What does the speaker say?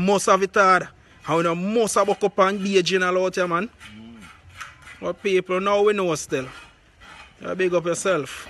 must have it hard. How you must have buck up and be a general out here, man. Mm. People now we know still. You big up yourself.